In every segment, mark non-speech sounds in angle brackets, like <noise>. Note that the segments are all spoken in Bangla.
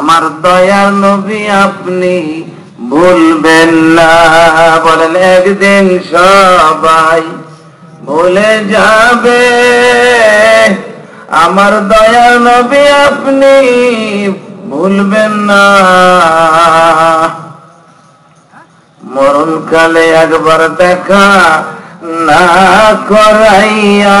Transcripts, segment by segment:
আমার দয়ার নবী আপনি ভুলবেন না। বলেন, একদিন সবাই ভুলে যাবে। আমার দয়ার নবী আপনি ভুলবেন না। মরণ কালে একবার দেখা না করাইয়া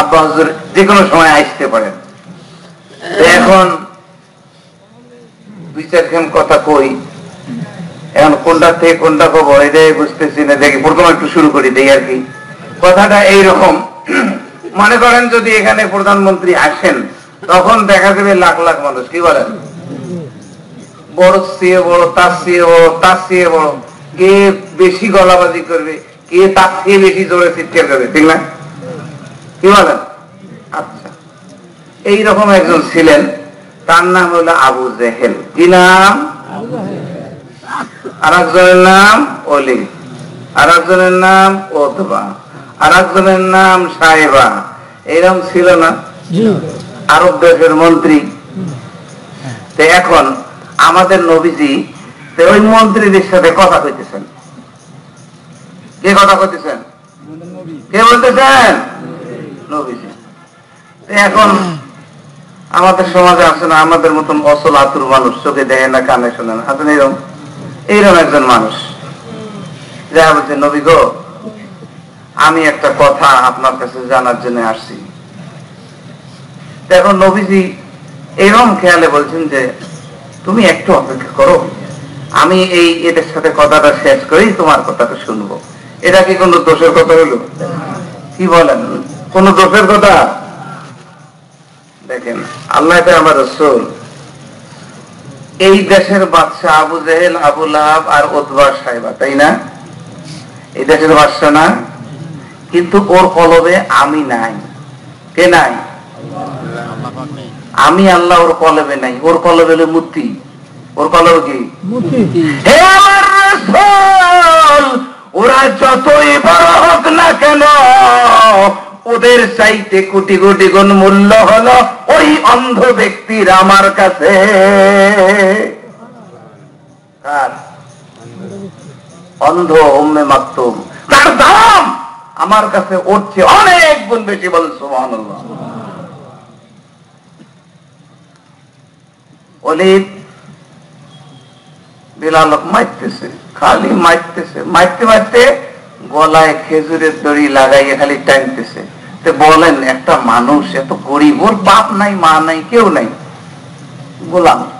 আব্বা হুজুর যে কোনো সময় আসতে পারেন। এখন দুই চারখান কথা কই। এখন কোনটা থেকে কোনটা কব এটাই বুঝতেছি না দেখি প্রথম একটু শুরু করি দেই আর কি। কথাটা এইরকম মনে করেন যদি এখানে প্রধানমন্ত্রী আসেন তখন দেখা যাবে লাখ লাখ মানুষ কি বলেন? বড় চেয়ে বড় তার চেয়ে বড় তার চেয়ে বড়। কে বেশি গলাবাজি করবে কে তার চেয়ে বেশি জোরে চিৎকার করবে ঠিক না? কি বলেন? আচ্ছা। এইরকম একজন ছিলেন তার নাম হলো আবু জেহেল। কি নাম? আর একজনের নাম অলি আর একজনের নাম ওতবা। আর একজনের নাম সাহেবা। এরকম ছিল না? আরব দেশের মন্ত্রী। তো এখন আমাদের নবীজি তো ওই মন্ত্রীদের সাথে কথা কইতেছেন। কে কথা কইতেছেন? কে বলতেছেন? এখন আমাদের সমাজে আছে না, আমাদের মতন অসল আতুর মানুষ, চোখে দেয় না, কানে শোনে না। আছেন এরকম এইরকম একজন মানুষ। যা বলছে, নবী গো, আমি একটা কথা আপনার কাছে জানার জন্য আসছি। এখন নবীজি এরকম খেয়ালে বলছেন যে, তুমি একটু অপেক্ষা করো। আমি এই এদের সাথে কথাটা শেষ করেই তোমার কথাটা শুনব। এটা কি কোনো দোষের কথা হলো? কি বলেন? কোন দোষের কথা? দেখেন আল্লাহ আমার রসুল। এই দেশের বাদশাহ আবু জেহেল আবু লাহাব আর ওতবা সাহেবা তাই না? এই দেশের বাদশাহ না? কিন্তু ওর কলবে আমি নাই। কে নাই? আমি আল্লাহ ওর কলবে নাই। ওর কলবে হলো মূর্তি। ওর কলবে কি? হে আমার রাসূল, ওরা যতই বড় হোক না ওদের চাইতে কোটি কোটি গুণ মূল্য হলো ওই অন্ধ ব্যক্তির আমার কাছে। অন্ধ উম্মে মাকতুম। তার দাম আমার কাছে চেয়ে অনেক গুণ বেশি বল সুবহানাল্লাহ। অলিদ বিলাল মারতেছে, খালি মারতেছে, মারতে মারতে গলায় খেজুরের দড়ি লাগাইয়ে খালি টানতেছে। তো বলেন, একটা মানুষ, এত গরিব, ওর বাপ নাই, মা নাই, কেউ নাই। গোলাম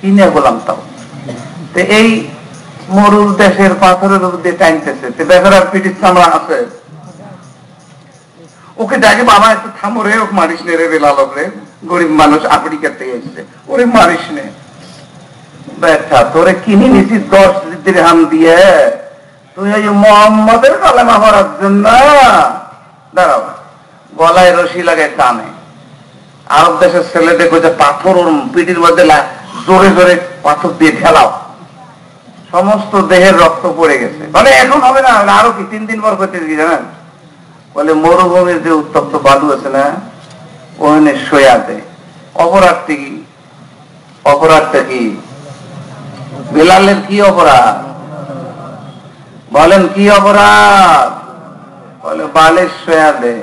কিনে গোলাম তাও? তো এই মরুর দেশের পাথরের উপর টানতেছে। তো বেচারার পিঠির চামড়া আছে। ওকে ডাকে, বাবা, একটু থামো রে, ওকে মারিস নে রে বেলালক রে। গরিব মানুষ আফ্রিকা থেকে এসেছে। ওরে মারিস নে। ব্যাটা তোরে কিনে নিছি দশ দিরহাম দিয়ে। তুই ওই মোহাম্মদের কালেমা পড়ার জন্য। দাঁড়াও। গলায় রশি লাগে টানে আরব দেশের ছেলে দেখো যে পাথর ওর পিঠির মধ্যে জোরে জোরে পাথর দিয়ে ঠেলাও। সমস্ত দেহের রক্ত পড়ে গেছে। মানে এখন হবে না, আরও কি, তিন দিন পর করতে কি জানেন? বলে, মরুভূমির যে উত্তপ্ত বালু আছে না, ওখানে শোয়াতে অপরাধটি কি? অপরাধটা কি? বিলালের কি অপরাধ? বলেন, কি অপরাধ? বলে, বালের শোয়া দে।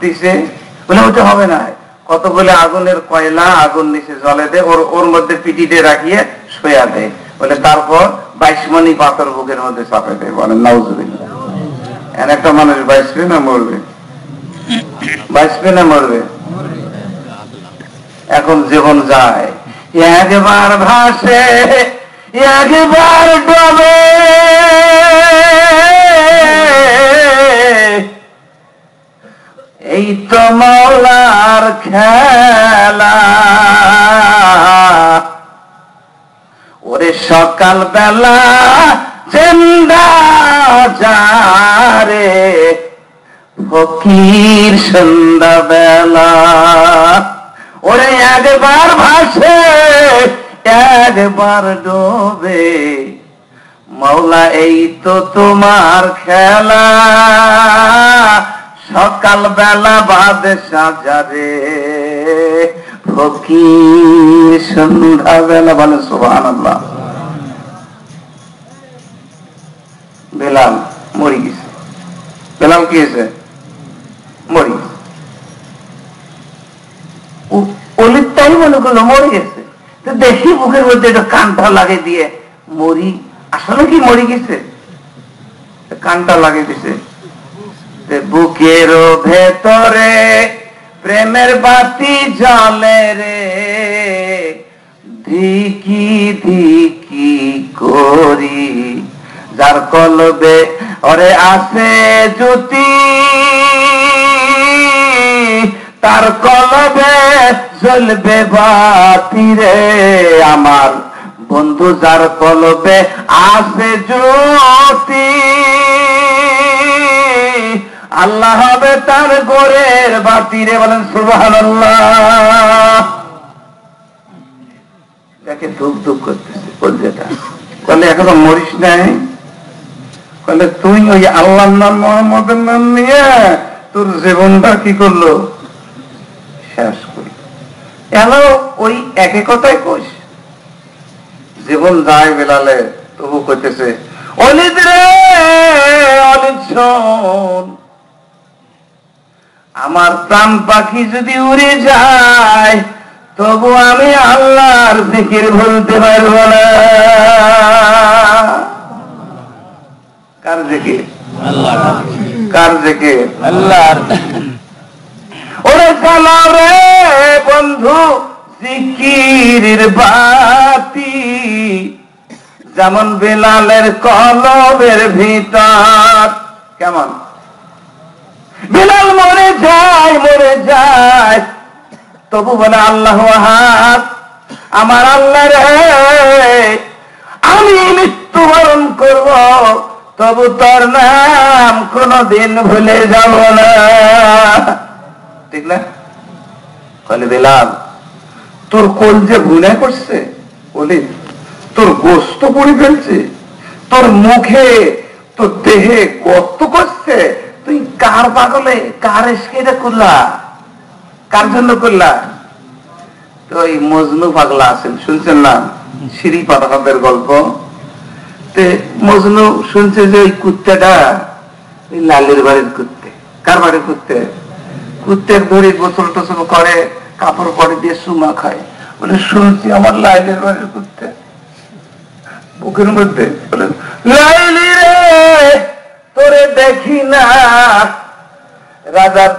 দিছে। বলে, ওটা হবে না। কত বলে আগুনের কয়লা, আগুন নিচে জলে দে, ওর ওর মধ্যে পিটিতে রাখিয়ে শোয়া দে। বলে, তারপর বাইশ মনি পাথর বুকের মধ্যে চাপে দেয় বলেন নাউজুবিল্লাহ। একটা মানুষ বাঁচবে না মরবে। বাঁচবে না মরবে। এখন জীবন যায়। একবার ভাসে, একবার ডবে। মৌলার খেলা। ওরে সকাল বেলা চেন্দা যারে, ফকির সন্ধ্যা বেলা ওরে একবার ভাসে, একবার ডোবে। মৌলা, এই তো তোমার খেলা। সকাল বেলা বাদে সাজারে ফকির সন্ধ্যা বেলা বলে সোহান আল্লাহ বেলাল মরি গেছে। বেলাল কি হয়েছে? মরি গেছে। তাই মনে করল, মরে গেছে। তো দেখি বুকের মধ্যে একটা লাগে দিয়ে, মরি, আসলে কি মরি গেছে? কানটা লাগে দিছে। বুকের ভেতরে প্রেমের বাতি জলে রে। ধিকি ধিকি করি, যার কলবে ওরে আসে জ্যোতি। তার কলবে জ্বলবে বাতি রে। আমার বন্ধু যার কলবে আসে জ্যোতি। আল্লাহ হবে তার গোরের বাতি রে বলেন, সুবহানাল্লাহ। দেখে ধুক ধুক করতেছে কলজেটা বলে এখনও মরিস নাই? বলে তুই ওই আল্লাহর নাম মোহাম্মদের নাম নিয়ে তোর জীবনটা কি করল? শেষ করি এলো ওই একে কথাই কোষ জীবন যায় বেলালে, তবু কইতেছে, অলিদ রে, অলিদ আমার প্রাণ পাখি যদি উড়ে যায় তবু আমি আল্লাহর জিকির ভুলতে পারব না। কার জিকির? কার জিকির? আল্লাহর। ওরে রে বন্ধু বাতি যেমন বেলালের কলবের ভিতর কেমন? বিলাল মরে যায় মরে যায়। তবু বলে আল্লাহ আমার আল্লাহ রে, আমি মৃত্যুবরণ করব, তবু তোর নাম কোনদিন ভুলে যাব না। ঠিক না? বলে বিলাল, তোর কোল যে গুনে করছে, বলি, তোর গোস্ত পড়ে ফেলছে, তোর মুখে, তোর দেহে গর্ত করছে তুই কার পাগলে? কার এসকে করলা? কার জন্য করলা? তো এই মজনু পাগলা আছেন, শুনছেন না? সিঁড়ি পাঠাবের গল্প। মজনু শুনছে যে ওই কুত্তাটা, ওই লালের বাড়ির কুত্তে। কার বাড়ির কুত্তে? কুত্তের ধরে গোসল টোসল করে, কাপড় পরে দিয়ে সুমা খায়। বলে, শুনছি আমার লাইলের বাড়ির কুত্তে। বুকের মধ্যে বলে, লাইলি রে! তোরে দেখি না। রাজার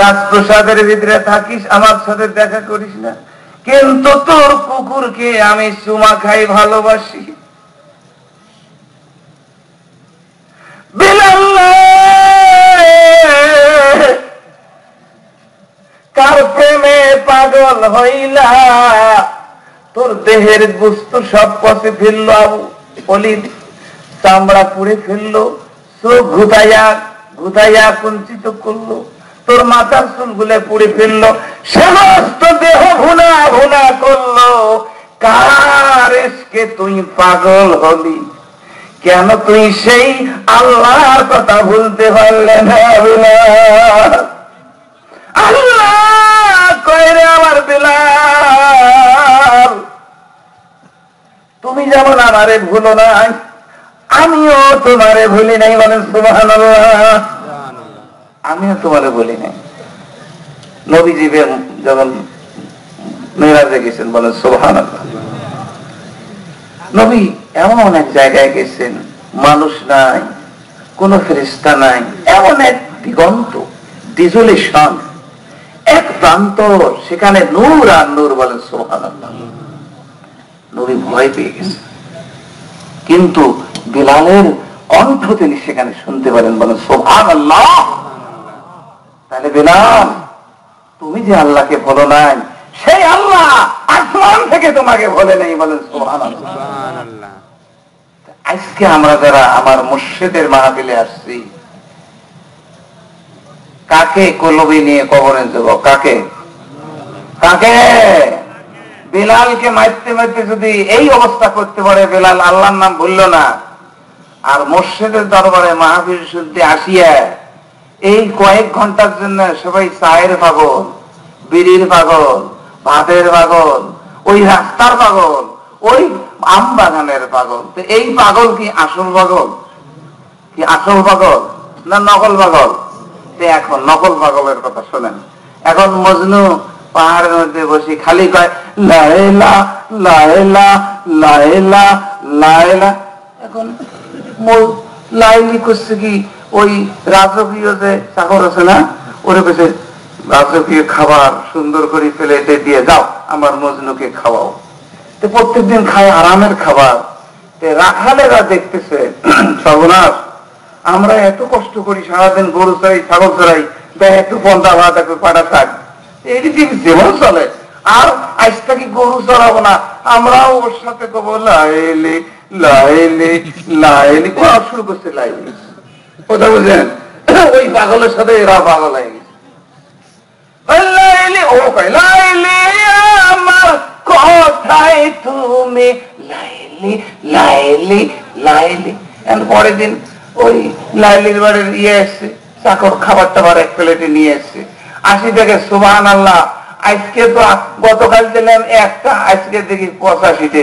রাজপ্রসাদের ভিতরে থাকিস, আমার সাথে দেখা করিস না। কিন্তু তোর কুকুরকে আমি সুমা খাই ভালোবাসি। কার প্রেমে পাগল হইলা? তোর দেহের গুস্ত সব পথে ফেলল আবু অলিদ। চামড়া পুড়ে ফেলল। তোর মাথার পুড়ে ফেলল। সমস্ত দেহ ভুনা ভুনা করল। তুই পাগল হলি? কেন তুই সেই আল্লাহর কথা ভুলতে পারলে না আমার তুমি যেমন আমারে ভুলো নাই আমিও তোমারে ভুলি নাই বলেন সুবাহান আমিও তোমারে ভুলি নাই। নবীজি যখন মেয়েরাজে গেছেন, বলেন সুবাহান নবী এমন অনেক জায়গায় গেছেন, মানুষ নাই, কোন ফেরিস্তা নাই, এমন এক দিগন্ত ডিজুলেশন এক প্রান্ত, সেখানে নূর আর নূর বলে সোহান নবী ভয় পেয়ে গেছে কিন্তু বিলালের কণ্ঠ তিনি সেখানে শুনতে পারেন বলেন সোহান আল্লাহ তাহলে বিলাল তুমি যে আল্লাহকে বলো নাই সেই আল্লাহ আসমান থেকে তোমাকে বলে নেই বলেন সোহান আল্লাহ আজকে আমরা যারা আমার মুর্শিদের মাহফিলে আসছি কাকে কলবি নিয়ে কবরে দেব কাকে? কাকে? বিলালকে মারতে মারতে যদি এই অবস্থা করতে পারে বিলাল আল্লাহর নাম ভুলল না। আর মসজিদের দরবারে মাহফিল শুনতে আসিয়া এই কয়েক ঘণ্টার জন্য সবাই চায়ের পাগল বিড়ির পাগল ভাতের পাগল ওই রাস্তার পাগল ওই আম বাগানের পাগল এই পাগল কি আসল পাগল কি আসল পাগল না নকল পাগল এখন নকল পাগলের কথা শোনেন। এখন মজনু পাহাড়ের মধ্যে বসে খালি কয় লাইলা লাইলা লাইলা লাইলা এখন মূল- লাইলি ওই রাজকীয় যে আছে না, ওরে কাছে রাজকীয় খাবার সুন্দর করে দিয়ে যাও, আমার মজনুকে খাওয়াও। তো প্রত্যেকদিন খায় আরামের খাবার। রাখালেরা দেখতেছে, <clears throat> সর্বনাশ। আমরা এত কষ্ট করি, সারাদিন গরু চড়াই ছাগল চড়াই দেখ একটু পন্থা ভাত একটু পাটা শাক এইদিকে জীবন চলে। আর আজ থেকে গরু চড়াবো না। আমরাও ওর সাথে কব লাইলি লাইলি শুরু করছে কথা বুঝেন ওই পাগলের সাথে এরা পাগল হয়ে ও আমার তুমি পরের দিন ওই লাইলির বাড়ির ইয়ে এসছে, চাকর খাবার টাবার এক প্লেটে নিয়ে এসছে। আশি থেকে সুবাহান আল্লাহ আজকে তো গতকাল দিলাম একটা, আজকে দেখি পঁচাশিতে।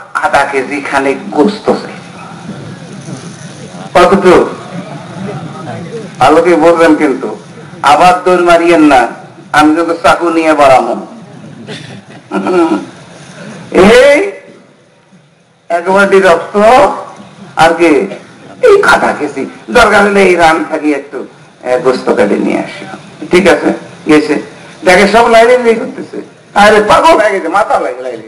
আধা কেজি খানিক গোস্ত আলোকে বলবেন কিন্তু, আবার দৌড় মারিয়েন না, আমি কিন্তু চাকু নিয়ে বাড়াবো এই এক বাটি রক্ত আর কি, এই কাটা কেসি দরকার হলে এই রান থাকি একটু গোস্ত কাটে নিয়ে আসি। ঠিক আছে, গেছে। দেখে সব লাইনে করতেছে আরে পাগল হয়ে গেছে, মাথা লাগে লাইনে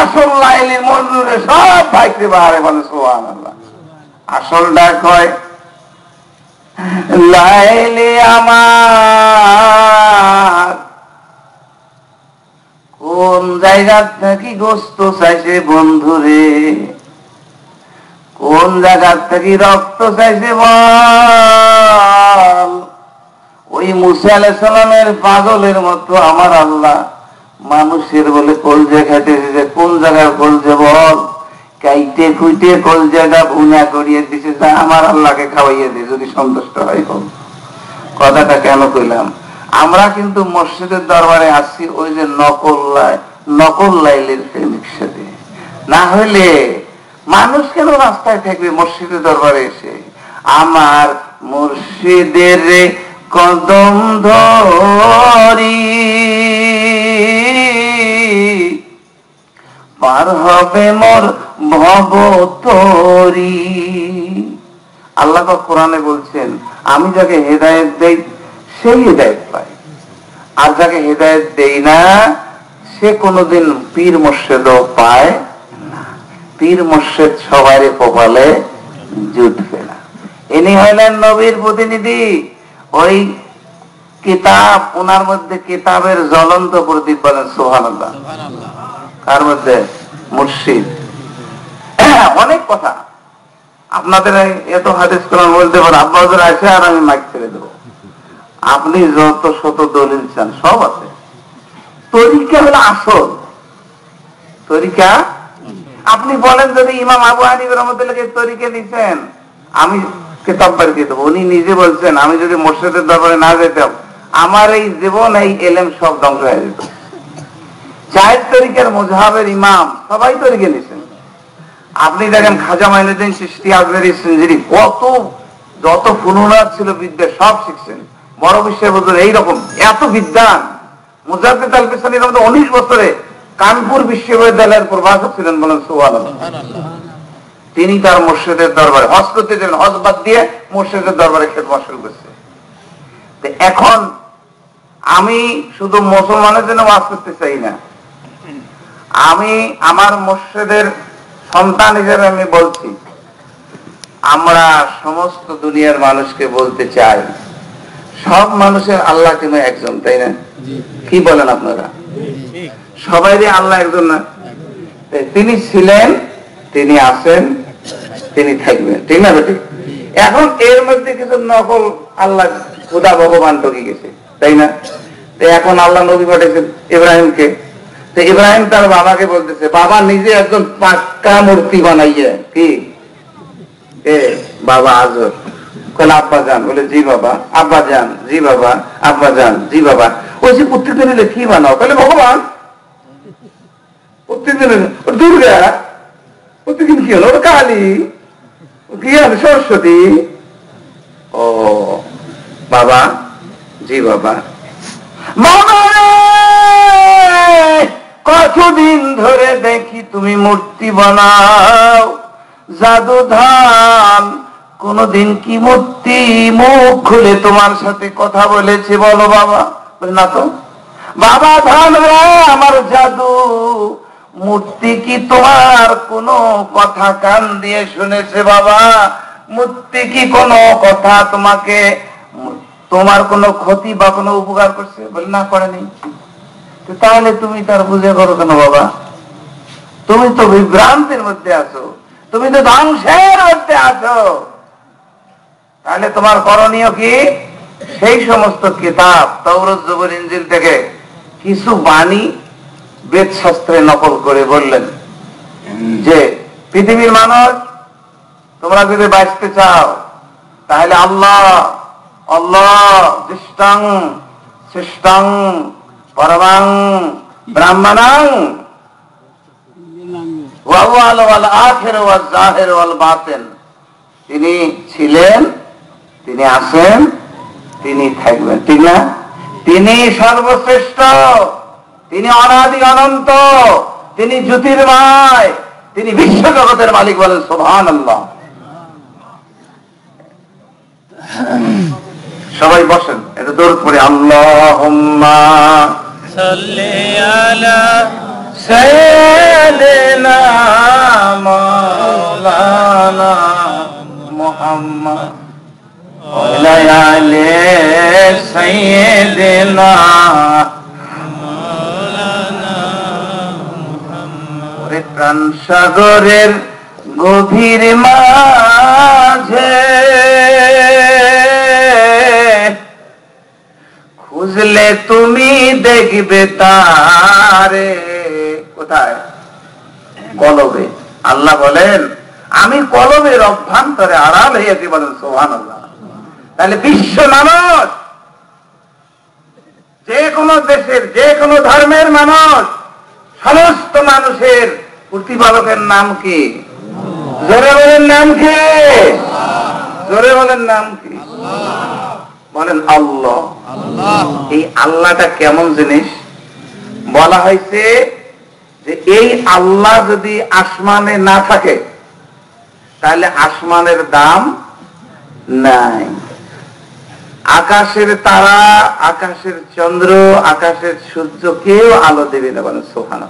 আসল আসলটা কয় লাইলি আমার। কোন জায়গা থেকে গোস্ত চাইছে বন্ধুরে? কোন জায়গা থেকে রক্ত চাইছে বল? ওই মুসা পাগলের মতো আমার আল্লাহ। মানুষের বলে কলজে খাইতেছে কোন জায়গার কলজে বল? কাইতে খুইতে কলজাটা ভুনা করিয়ে দিছে যা আমার আল্লাহকে খাওয়াইয়ে দিয়ে যদি সন্তুষ্ট হয় হোক কথাটা কেন কইলাম? আমরা কিন্তু মসজিদের দরবারে আসছি ওই যে নকল নকল লাইলের প্রেমিক সাথে। না হইলে মানুষ কেন রাস্তায় থাকবে মসজিদের দরবারে এসে? আমার মুর্শিদের কদম ধরি। পার হবে মোর ভব তরি। আল্লাহ কোরআনে বলছেন, আমি যাকে হেদায়েত দেই, সেই হেদায়েত পায়। আর যাকে হেদায়েত দেই না, সে কোনোদিন পীর মোর্শেদও পায় না। পীর মোর্শেদ সবাই কপালে জুটবে না। ইনি হইলেন নবীর প্রতিনিধি। ওই কিতাব ওনার মধ্যে কিতাবের জ্বলন্ত প্রদীপ বলেন সোহান কার মধ্যে মুর্শিদ। অনেক কথা। আপনাদের এত হাদিস কোরআন বলতে পারেন আব্বাদের আছে আর আমি মাইক ছেড়ে দেবো। আপনি যত শত দলিল চান, সব আছে। তরিকা হলো আসল। তরিকা? আপনি বলেন যদি ইমাম আবু হানিফ রহমতুল্লাহকে তরিকে দিচ্ছেন আমি কেতাব দিয়ে দেবো। উনি নিজে বলছেন, আমি যদি মোর্শেদের দরবারে না যেতাম, আমার এই জীবন, এই এলেম সব ধ্বংস হয়ে যেত। চায়ের তরিকের মোজাহাবের ইমাম, সবাই তরিকে নিছেন আপনি দেখেন খাজা মাইনুদ্দিন সৃষ্টি আজমেরি সিঞ্জিরি কত, যত ফুনুনার ছিল বিদ্যা সব শিখছেন। বড় বিশ্বের বদল এইরকম, এত বিদ্যান। মুজাদ্দিদ আল পেশানির মধ্যে উনিশ বছরে কানপুর বিশ্ববিদ্যালয়ের প্রভাষক ছিলেন বলেন সুহান তিনি তার মুর্শিদের দরবারে হজ করতে গেলেন হজ বাদ দিয়ে মুর্শিদের দরবারে খেদমত শুরু করছে। এখন আমি শুধু মুসলমানের জন্য বাস করতে চাই না আমি আমার মুর্শিদের সন্তান হিসেবে আমি বলছি আমরা সমস্ত দুনিয়ার মানুষকে বলতে চাই সব মানুষের আল্লাহ কিন্তু একজন তাই না? কি বলেন আপনারা? সবাই আল্লাহ একজন না? তিনি ছিলেন তিনি আছেন তিনি থাকবেন ঠিক না বেটি? এখন এর মধ্যে কিছু নকল আল্লাহ খুদা ভগবান ঢুকে গেছে তাই না? এখন আল্লাহ নবী পাঠিয়েছেন ইব্রাহিমকে। তো ইব্রাহিম তার বাবাকে বলতেছে, বাবা নিজে একজন পাক্কা মূর্তি বানাইয়ে, কি? এ, বাবা আজর আব্বা যান বলে, জি বাবা। আব্বা যান জি বাবা। আব্বা যান জি বাবা। ওই যে কি বানাও? তাহলে ভগবান। দুর্গা। কি হলো? ওটা কালী। কি হবে সরস্বতী? ও, বাবা। জি বাবা। বাবা কতদিন ধরে দেখি তুমি মূর্তি বানাও? জাদু ধান কোনদিন কি মূর্তি মুখ খুলে তোমার সাথে কথা বলেছে বলো বাবা? না তো। বাবা, ধান আমার জাদু। মূর্তি কি তোমার কোনো কথা কান দিয়ে শুনেছে বাবা? মূর্তি কি কোনো কথা তোমাকে, তোমার কোনো ক্ষতি বা কোনো উপকার করছে? বলে, না, করেনি। তাহলে তুমি তার বুঝে করো কেন বাবা? তুমি তো বিভ্রান্তির মধ্যে আছো। তুমি তো ধ্বংসের মধ্যে আছো। তাহলে তোমার করণীয় কি? সেই সমস্ত কিতাব তৌরত জবর ইঞ্জিল থেকে কিছু বাণী বেদ শাস্ত্রে নকল করে বললেন যে, পৃথিবীর মানুষ, তোমরা যদি বাঁচতে চাও, তাহলে আল্লাহ আল্লাহ, দৃষ্টাং শিষ্টাং পরমাং ব্রাহ্মণাং। তিনি ছিলেন, তিনি আছেন, তিনি থাকবেন। ঠিক না, তিনি সর্বশ্রেষ্ঠ, তিনি অনাদি অনন্ত, তিনি জ্যোতির্ময়, তিনি বিশ্ব জগতের মালিক বলেন আল্লাহ সবাই বসেন এটা দৌড় পড়ে আল্লাহ صل على سيدنا مولانا محمد وعلى آل سيدنا ওরে প্রাণ সাগরের গভীর মাঝে খুঁজলে তুমি দেখবে তারে। কোথায়? কলবে। আল্লাহ বলেন, আমি কলবের অভ্যন্তরে আড়াল হইয়াছি বলেন সোহান আল্লাহ তাহলে বিশ্ব মানুষ, যে কোনো দেশের, যে কোনো ধর্মের মানুষ, সমস্ত মানুষের প্রতিপালকের নাম কি? জোরে বলেন নাম কি? জোরে বলেন নাম কি? বলেন আল্লাহ। এই আল্লাহটা কেমন জিনিস? বলা হয়েছে যে এই আল্লাহ যদি আসমানে না থাকে তাহলে আসমানের দাম নাই। আকাশের তারা আকাশের চন্দ্র আকাশের সূর্য কেউ আলো দেবে না বলেন সোহান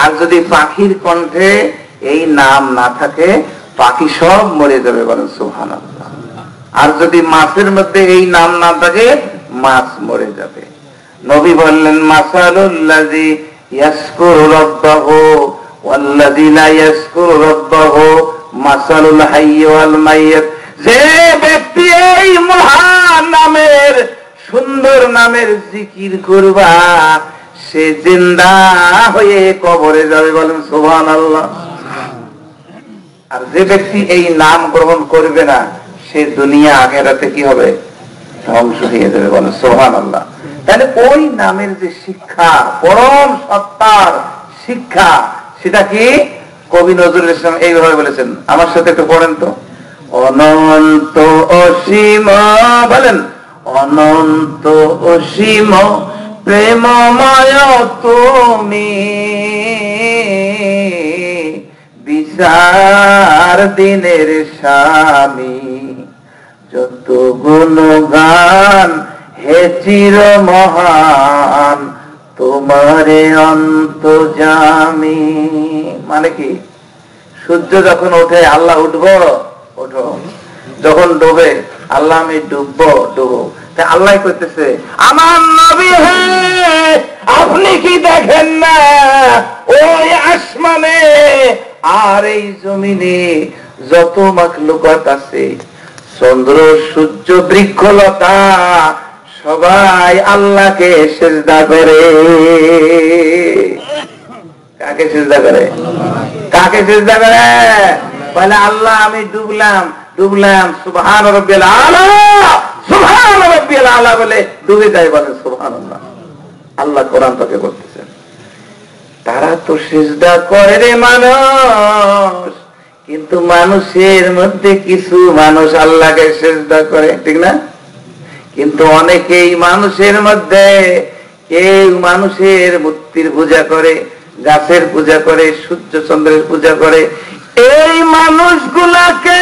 আর যদি পাখির কণ্ঠে এই নাম না থাকে পাখি সব মরে যাবে বলেন সোহান আর যদি মাছের মধ্যে এই নাম না থাকে, মাছ মরে যাবে। নবী বললেন যে ব্যক্তি এই মহান নামের, সুন্দর নামের জিকির করবা, সে জিন্দা হয়ে কবরে যাবে বলেন সোহান আল্লাহ আর যে ব্যক্তি এই নাম গ্রহণ করবে না সে দুনিয়া আগেরাতে কি হবে? ধ্বংস হয়ে যাবে বলেন সোহান আল্লাহ তাহলে ওই নামের যে শিক্ষা, পরম সত্তার শিক্ষা, সেটা কি? কবি নজরুল ইসলাম এইভাবে বলেছেন। আমার সাথে একটু পড়েন তো। অনন্ত অসীম, বলেন, অনন্ত অসীম প্রেমময় তুমি। বিচার দিনের স্বামী। যত গুণগান হে চির মহান তোমারে অন্ত জামি মানে কি? সূর্য যখন ওঠে, আল্লাহ উঠবো, ওঠো। যখন ডোবে, আল্লাহ আমি ডুববো ডুবো আল্লাহ করতেছে আমার নবী হে, আপনি কি দেখেন না? ওই আসমানে আর এই জমিনে যত মাখলুকাত আছে চন্দ্র, সূর্য বৃক্ষলতা সবাই আল্লাহকে সেজদা করে। কাকে সেজদা করে? কাকে সেজদা করে? বলে, আল্লাহ, আমি ডুবলাম ডুবলাম, সুবহান রব্বিল আলা সুবহান রব্বিল আলা বলে ডুবে যায় বলে সুবহান আল্লাহ আল্লাহ কোরআন তোকে করতেছেন তারা তো সেজদা করে রে মানুষ। কিন্তু মানুষের মধ্যে কিছু মানুষ আল্লাহকে সেজদা করে, ঠিক না? কিন্তু অনেকেই মানুষের মধ্যে কেউ মানুষের মূর্তির পূজা করে, গাছের পূজা করে সূর্য চন্দ্রের পূজা করে। এই মানুষগুলাকে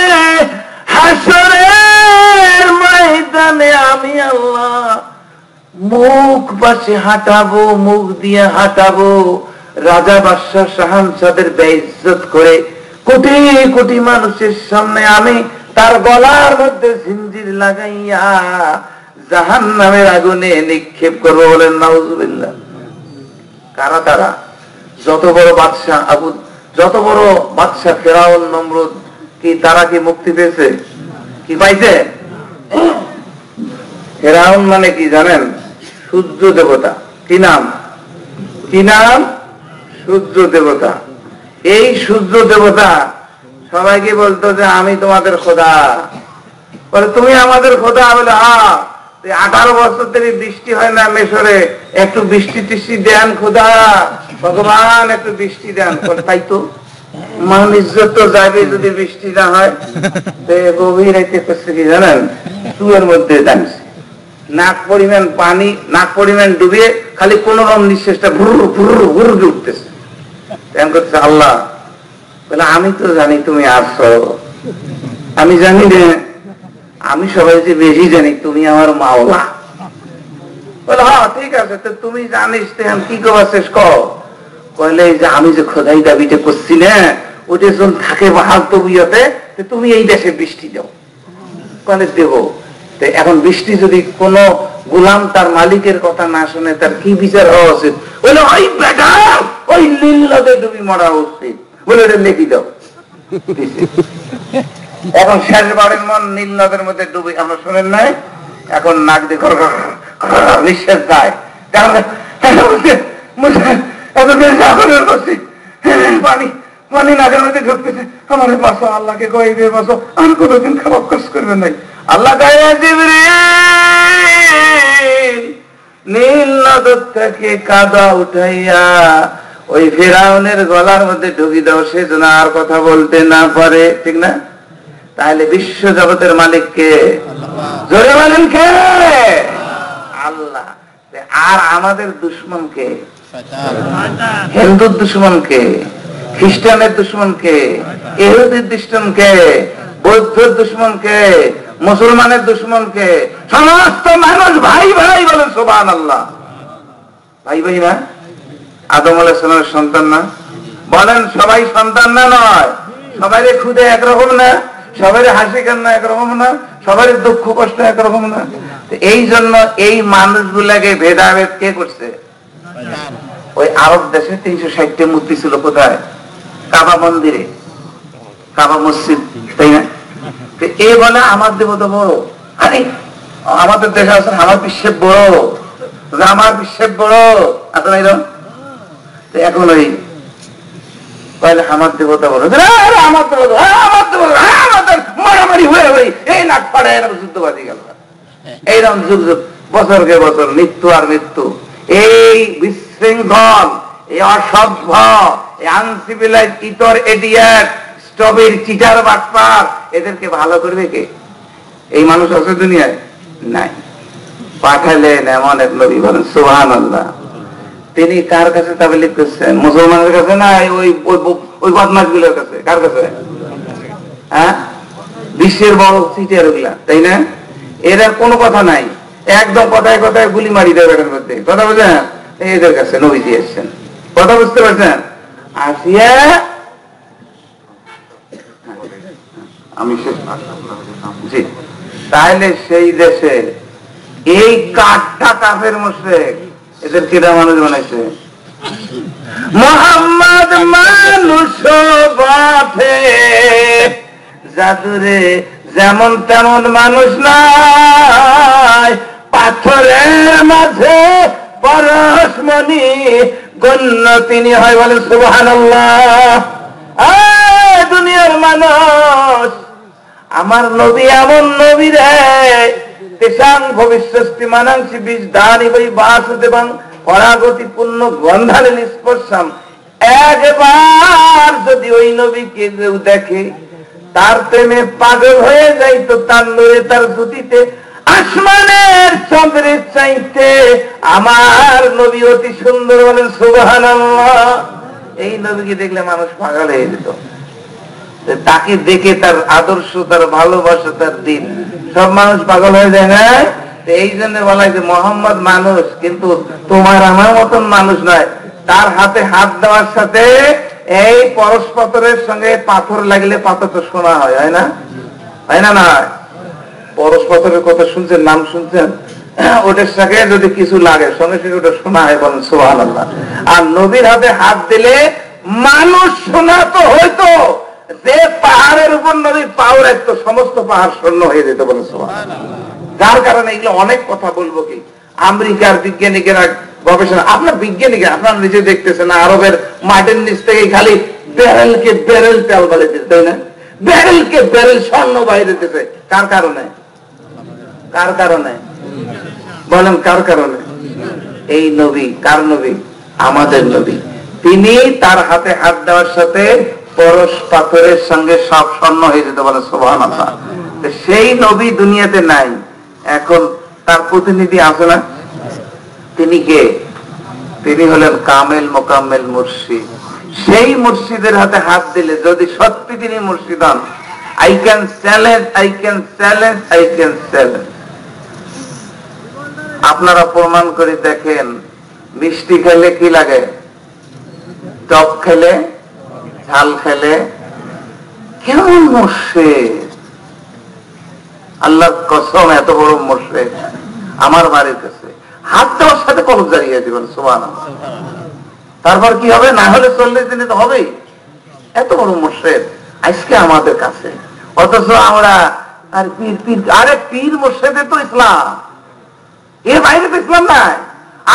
হাসরের ময়দানে আমি আল্লাহ মুখ পাশে হাঁটাবো, মুখ দিয়ে হাঁটাবো। রাজা বাদশাহ শাহানশাদের বেইজ্জত করে কোটি কোটি মানুষের সামনে আমি তার গলার মধ্যে ঝিঞ্জির লাগাইয়া জাহান নামের আগুনে নিক্ষেপ করব বলেন, নাউজুবিল্লাহ। কারা তারা? যত বড় বাদশাহ আবু যত বড় বাদশাহ ফেরাউন, নমরুদ, কি তারা কি মুক্তি পেয়েছে? কি পাইছে? ফেরাউন মানে কি জানেন? সূর্য দেবতা। কি নাম? কি নাম? সূর্য দেবতা। এই সূর্য দেবতা সবাইকে বলতো যে আমি তোমাদের খোদা। বলে, তুমি আমাদের খোদা? বলে হ্যাঁ আঠারো বছর থেকে বৃষ্টি হয় না মেশরে? একটু বৃষ্টি টিষ্টি দেন খোদা। ভগবান, একটু বৃষ্টি দেন। তাই তো। তো যাবে যদি বৃষ্টি না হয়। গভীর রাইতে করছে কি জানেন? চুয়ের মধ্যে নাক পরিমাণ পানি, নাক পরিমাণ ডুবিয়ে খালি কোন রকম নিঃশ্বাসটা ভুরু ভুরু ভুরু উঠতেছে। তেমন করছে আল্লাহ। বলে, আমি তো জানি তুমি আসছো। আমি জানি যে আমি সবাই যে বেশি জানি, তুমি আমার মাওলা। বলে হ্যাঁ ঠিক আছে, তো তুমি জানিস কি শেষ কর। কইলে যে আমি যে খোদাই দাবিটা করছি না ওটা যখন থাকে বাহাল তবিয়তে তুমি এই দেশে বৃষ্টি দাও। কলে দেব। তো এখন বৃষ্টি যদি কোন গোলাম তার মালিকের কথা না শুনে, তার কি বিচার হওয়া উচিত? বলে, ওই বেটা ওই লীলাতে ডুবি মরা উচিত। বলে ওটা লেখি দাও। এখন মন মধ্যে ডুবে, আমরা শুনেন নাই? এখন নাক দিয়ে আল্লাহকে কইবে বাসো, আর কোনোদিন খারাপ কাজ করবেন নাই। আল্লাহ নীল নদর থেকে কাদা উঠাইয়া ওই ফেরাউনের গলার মধ্যে ঢুকি দাও সে যেন আর কথা বলতে না পারে। ঠিক না? তাহলে বিশ্ব জগতের মালিককে জোরে বলেন কে? আল্লাহ। আর আমাদের দুশ্মনকে হিন্দুর দুশ্মনকে খ্রিস্টানের দুশ্মন দুশ্মনকে ইহুদির দুশ্মনকে বৌদ্ধের দুশ্মনকে মুসলমানের দুশ্মনকে সমস্ত মানুষ ভাই ভাই বলেন সোবান আল্লাহ ভাই ভাই না? আদম আলাইসালামের সন্তান না? বলেন, সবাই সন্তান না নয়? সবাই খুদে একরকম না? সবাই হাসি কান্না একরকম না? সবাই দুঃখ কষ্ট একরকম না? এই জন্য এই মানুষগুলাকে ভেদাভেদ কে করছে? ওই আরব দেশে তিনশো ষাটটি মূর্তি ছিল কোথায়? কাবা মন্দিরে। কাবা মসজিদ, তাই না? তো এ বলে আমার দেবতা বড়। আরে, আমাদের দেশে আছে আমার বিশ্বের বড়। আমার বিশ্বের বড়। আছে এরকম? এখন ওই তাহলে আমার দেবতা বলো। "আরে, আরে, আমার দেবতা মারামারি হয়ে হয়ে এই নাক এরকম যুদ্ধবাদী গেল। এইরকম যুগ যুগ বছরকে বছর মৃত্যু আর মৃত্যু। এই বিশৃঙ্খল এই অসভ্য এই আনসিভিলাইজ স্টবের চিটার বাটপার এদেরকে ভালো করবে কে? এই মানুষ আছে দুনিয়ায়? নাই। পাঠালেন এমন এক নবী বলেন সুহান আল্লাহ তিনি কার কাছে তাবলিক করছেন মুসলমানের কাছে না ওই ওই- বদমাসগুলোর কাছে? কার কাছে? হ্যাঁ? বিশ্বের বড় সিটের ওগুলা, তাই না? এরা কোনো কথা নাই। একদম কথায় কথায় গুলি মারি দেবে এটার মধ্যে। কথা বুঝলেন? এদের কাছে এসছেন। কথা বুঝতে পারছেন? আসিয়া আমি জি। তাহলে সেই দেশে এই কাঠটা কাফের মোশেক এদের কিরা মানুষ বানাইছে? মোহাম্মদ মানুষ বাফে জাদুরে যেমন তেমন মানুষ নাই। পাথরের মাঝে পরশমণি গণ্য তিনি হয় বলে সুবহান দুনিয়ার মানুষ, আমার নবী এমন নবী রে। তেসাং ভবিষ্যস্তি মানাংশি বীজ দানি বই বাসুদেবাং। পরাগতি পূর্ণ গন্ধালে নিষ্পর্শাম। একবার যদি ওই নবীকে কেউ দেখে, তার প্রেমে পাগল হয়ে যাইতো তার নূরে তার জুতিতে আসমানের চন্দ্রের চাইতে আমার নবী অতি সুন্দর বলেন সুবাহান এই নবীকে দেখলে মানুষ পাগল হয়ে যেত। তাকে দেখে তার আদর্শ, তার ভালোবাসা, তার দিন। সব মানুষ পাগল হয়ে যায় না এই জন্য বলা হয় যে মোহাম্মদ মানুষ, কিন্তু তোমার আমার মতন মানুষ নয়। তার হাতে হাত দেওয়ার সাথে এই পরস্পরের সঙ্গে পাথর লাগলে পাথর তো শোনা হয় হয় না? হয় না না? পরস্পরের কথা শুনছেন, নাম শুনছেন? ওটার সাথে যদি কিছু লাগে, সঙ্গে সঙ্গে ওটা শোনা হয় বলেন সোহান আর নবীর হাতে হাত দিলে মানুষ শোনা তো হয়তো যে পাহাড়ের উপর নদীর পাও রাখতো, সমস্ত পাহাড় শূন্য হয়ে যেত বলে যার কারণে এগুলো অনেক কথা বলব কি? আমেরিকার বিজ্ঞানীকেরা, গবেষণা আপনার বিজ্ঞানীকে, আপনার নিজে দেখতেছেন, আরবের মাটির নিচ থেকে খালি ব্যারেলকে ব্যারেল তেল বলে দিতে তাই না? ব্যারেলকে ব্যারেল স্বর্ণ বাইরে দিতেছে। কার কারণে? কার কারণে? বলেন, কার কারণে? এই নবী, কার নবী? আমাদের নবী। তিনি তার হাতে হাত দেওয়ার সাথে পরশ পাথরের সঙ্গে সব স্বর্ণ হয়ে যেতে সোহান সেই নবী দুনিয়াতে নাই। এখন তার প্রতিনিধি আছে না? তিনি কে? তিনি হলেন কামেল মোকাম্মেল মুর্শিদ। সেই মুর্শিদের হাতে হাত দিলে যদি সত্যি তিনি মুর্শিদ হন I can challenge I can challenge I can challenge আপনারা প্রমাণ করে দেখেন, মিষ্টি খেলে কি লাগে? টক খেলে ঝাল খেলে কেমন মরছে আল্লাহর কসম, এত বড় মরছে আমার বাড়ির কাছে। হাত দেওয়ার সাথে কলম জারিয়ে দিবেন সোমান তারপর কি হবে? না হলে চল্লিশ দিনে তো হবেই। এত বড় মোর্শেদ আজকে আমাদের কাছে। অথচ আমরা আর পীর পীর, আরে পীর মোর্শেদে তো ইসলাম। এর বাইরে তো ইসলাম নাই।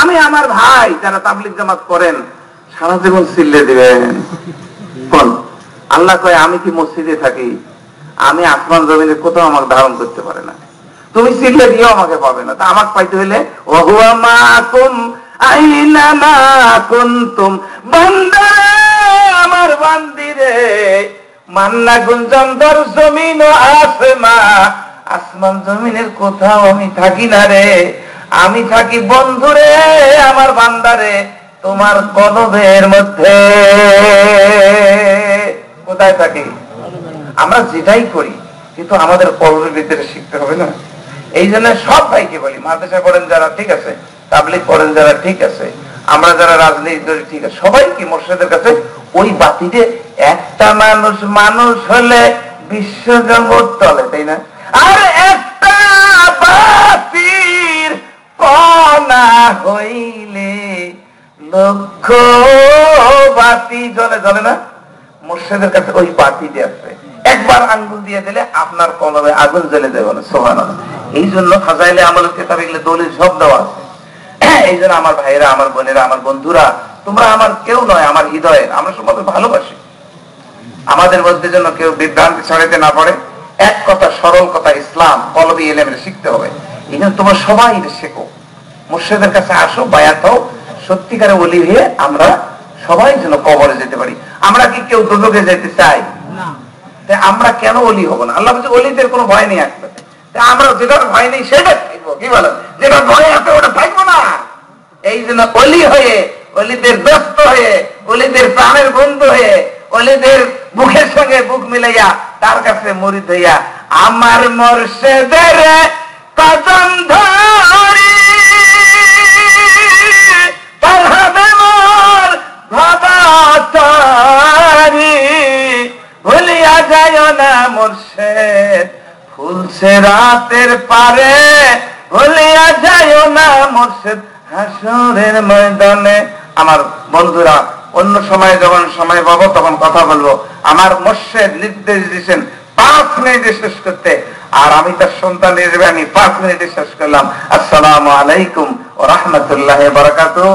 আমি আমার ভাই, যারা তাবলিক জামাত করেন, সারা জীবন চিল্লে দিবেন। কোন আল্লাহ কয়, আমি কি মসজিদে থাকি? আমি আসমান জমিনে কোথাও আমাকে ধারণ করতে পারে না। তুমি চিল্লে দিও আমাকে পাবে না। তা আমাকে পাইতে বান্দা, আমার বান্দিরে, মান্না গুঞ্জন জমিন আসমা আসমান জমিনের কোথাও আমি থাকি না রে। আমি থাকি বন্ধুরে, আমার বান্দারে, তোমার কলবের মধ্যে। কোথায় থাকি আমরা যেটাই করি, কিন্তু আমাদের কলবের ভিতরে শিখতে হবে না। এই জন্য সব ভাইকে বলি, মাদ্রাসা পড়েন যারা ঠিক আছে তাবলিক পড়েন যারা ঠিক আছে, আমরা যারা রাজনীতি ঠিক আছে সবাই কি মোর্শেদের কাছে ওই বাতিতে একটা মানুষ মানুষ হলে বিশ্ব বিশ্বজগৎ চলে, তাই না? আর একটা বাতির কণা হইলে লক্ষ বাতি জলে জলে না? মোর্শেদের কাছে ওই দিয়ে আসবে। একবার আঙ্গুল দিয়ে দিলে আপনার কলমে আগুন জ্বলে দেবে না সোহান এই জন্য ফাজাইলে আমলের কেতাব এগুলো দলিল সব দেওয়া আছে। <clears throat> এই জন্য আমার ভাইয়েরা, আমার বোনেরা, আমার বন্ধুরা, তোমরা আমার কেউ নয়, আমার হৃদয়ের, আমরা সবাই ভালোবাসি। আমাদের মধ্যে যেন কেউ বিভ্রান্তি ছড়াইতে না পারে, এক কথা সরল কথা ইসলাম কলবি এলেমের শিখতে হবে। এই জন্য তোমরা সবাই শেখো। মুর্শিদের কাছে আসো, বায়াত সত্যিকারে অলি হয়ে আমরা সবাই যেন কবরে যেতে পারি। আমরা কি কেউ দুদকে যেতে চাই? তা আমরা কেন অলি হব না? আল্লাহ বলছে অলিদের কোনো ভয় নেই আসবে আমরা যেটার ভয় নেই সেটা থাকব। কি বলেন যেটা ভয় আছে ওটা থাকব না। এই জন্য অলি হয়ে অলিদের দোস্ত হয়ে অলিদের প্রাণের বন্ধু হয়ে অলিদের বুকের সঙ্গে বুক মিলাইয়া তার কাছে মরিদ হইয়া আমার মর্ষেদের কদম ধরি ভবাতারি ভুলিয়া যায় না মোর্শেদ। ফুলছে রাতের পারে, ভুলিয়া যায় না মোর্শেদ। হাসরের ময়দানে, আমার বন্ধুরা, অন্য সময় যখন সময় পাবো, তখন কথা বলব। আমার মোর্শেদ নির্দেশ দিয়েছেন, পাঁচ মিনিটে শেষ করতে। আর আমি তার সন্তান হিসেবে আমি পাঁচ মিনিটে শেষ করলাম। আসসালামু আলাইকুম ও রহমতুল্লাহ বারাকাতু